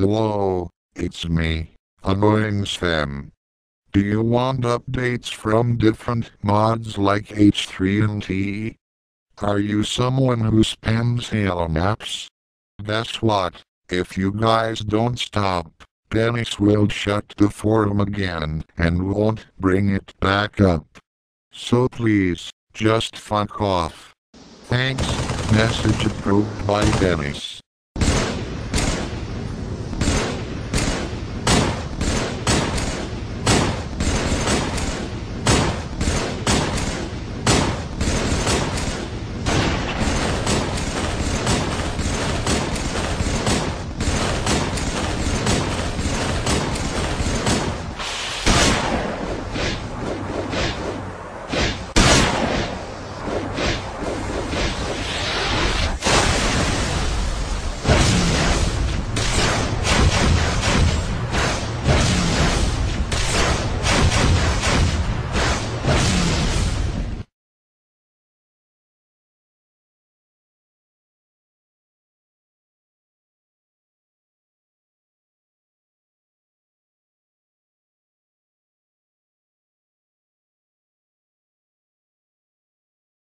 Hello, it's me, Annoying Sam. Do you want updates from different mods like H3MT? Are you someone who spams Halo maps? Guess what? If you guys don't stop, Dennis will shut the forum again and won't bring it back up. So please, just fuck off. Thanks, message approved by Dennis.